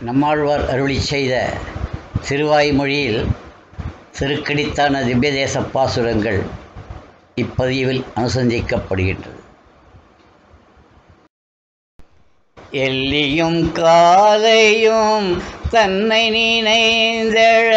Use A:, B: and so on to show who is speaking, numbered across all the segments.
A: நம்மாழ்வார் அருளி செய்த திருவாய்மொழியில் திருக்கடித்தான திவ்யதேச பாசுரங்கள் இப்பதிவில் அனுசந்திக்கப்படுகின்றது. எல்லியும் காலையும் தன்னை நினைந்தழ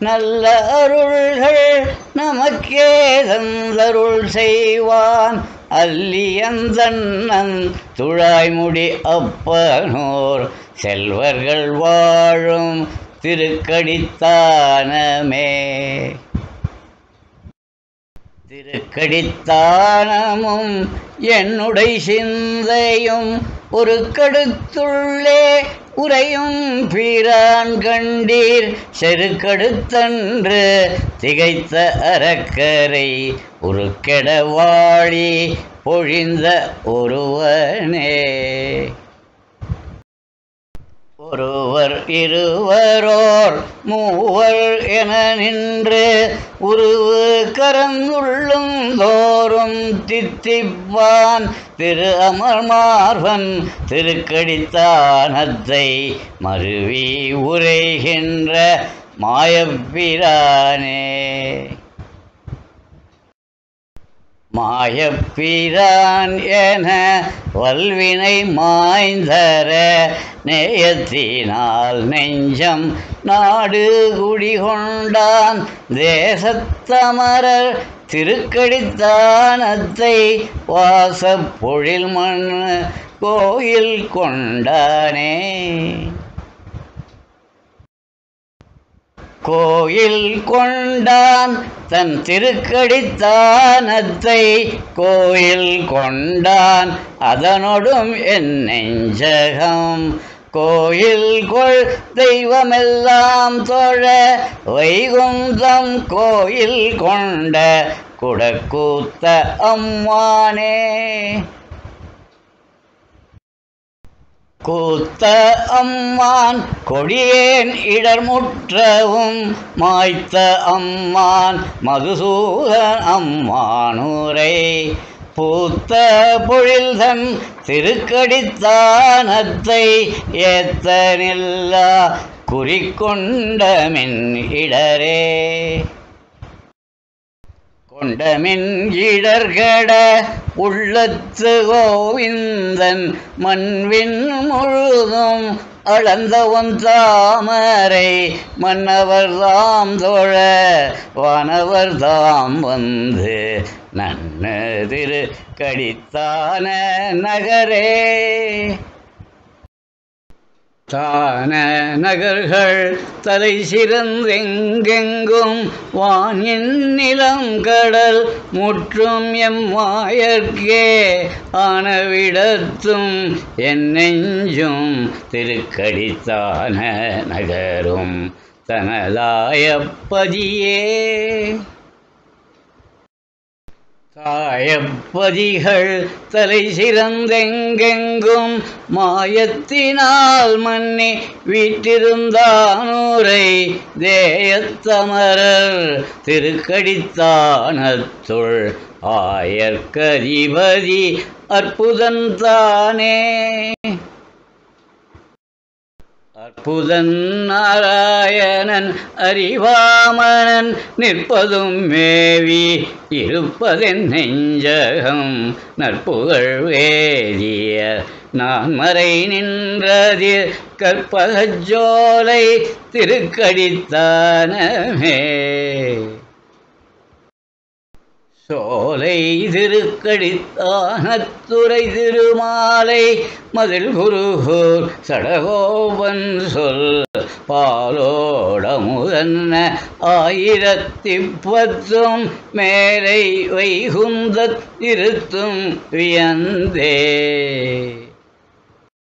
A: நல்ல அருள்கள் நமக்கே தந்தருள் செய்வான். அல்லியந்தன்னன் துழாய்முடி அப்பனோர் செல்வர்கள் வாழும் திருக்கடித்தானமே. திருக்கடித்தானமும் என்னுடைய சிந்தையும் ஒரு கடுத்துள்ளே உரையும் பீரான் கண்டீர். செருக்கடுத்தன்று திகைத்த அறக்கரை ஒரு கெடவாழி பொழிந்த ஒருவனே. இருவரோர் மூவர் என நின்று உருவு கரந்துள்ளும் தோறும் தித்திப்பான் திரு அமர் மார்வன் திருக்கடித்தானத்தை மருவி உரைகின்ற மாயப்பிரானே மாயப்பிரான் என வல்வினை மாய்ந்தர நேயத்தினால் நெஞ்சம் நாடு குடிகொண்டான் தேசத்தமரர் திருக்கடித்தானத்தை வாசப்பொழில் மண் கோயில் கொண்டானே. கோயில் கொண்டான் தன் திருக்கடித்தானத்தை கோயில் கொண்டான். அதனொடும் என் நெஞ்சகம். கோயில் கொள் தெய்வமெல்லாம் தொழ வைகுந்தம் கோயில் கொண்ட குடக்கூத்த அம்மானே. கூத்த அம்மான் கொடியேன் இடர்முற்றவும் மாய்த்த அம்மான் மதுசூதன் அம்மானூரை பூத்த பொழில்தன் திருக்கடித்தானத்தை ஏத்த நில்லா குறிக்கொண்ட மின் இடரே. கொண்டமின் இடர்கட உள்ளத்து கோவிந்தன் மண்வின் முழுதும் அளந்தவன் தாமரை மன்னவர் தாம் தோழ வானவர் தாம் வந்து நன்னு திரு கடித்தான நகரே. தான நகர்கள் தலை சிறந்தெங்கெங்கும் வானின் நிலம் கடல் முற்றும் எம் எம்மாயர்க்கே ஆனவிடத்தும் என் நெஞ்சும் திருக்கடித்தான நகரும் தனதாய பதியே தாயப்பதிகள் தலை சிறந்தெங்கெங்கும் மாயத்தினால் மன்னி வீட்டிருந்தானூரை தேயத்தமரர் திருக்கடித்தானத்துள் ஆயர்கதிபதி அற்புதந்தானே. அற்புதன் நாராயணன் அறிவாமனன் நிற்பதும் மேவி இருப்பதென் நெஞ்சகம் நற்புகழ் வேதிய நான் மறை நின்றதில் கற்பகஜோலை திருக்கடித்தானமே. சோலை திருக்கடித்தானத்துறை திருமாலை மதில் குருகூர் சடகோபன் சொல் பாலோடமுதன்ன ஆயிரத்தி பத்தும் மேலை வைகுந்த திருத்தும் வியந்தே.